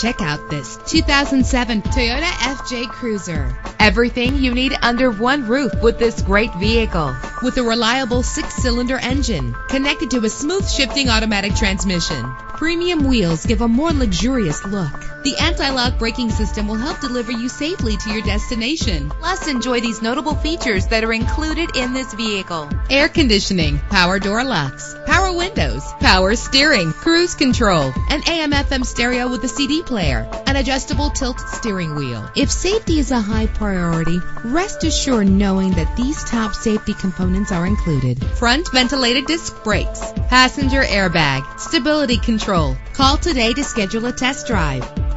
Check out this 2007 Toyota FJ Cruiser. Everything you need under one roof with this great vehicle. With a reliable six-cylinder engine connected to a smooth shifting automatic transmission. Premium wheels give a more luxurious look. The anti-lock braking system will help deliver you safely to your destination. Plus, enjoy these notable features that are included in this vehicle. Air conditioning, power door locks, power windows, power steering, cruise control, an AM FM stereo with a CD player, an adjustable tilt steering wheel. If safety is a high priority, rest assured knowing that these top safety components are included. Front ventilated disc brakes, passenger airbag, stability control. Call today to schedule a test drive.